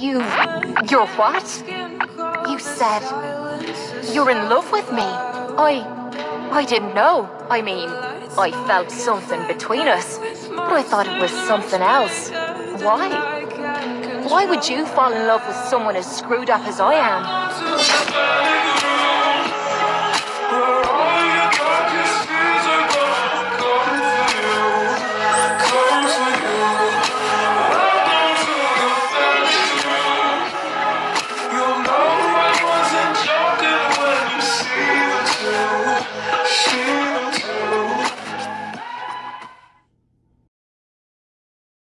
You. You're what? You said. You're in love with me. I. I didn't know. I mean, I felt something between us, but I thought it was something else. Why? Why would you fall in love with someone as screwed up as I am?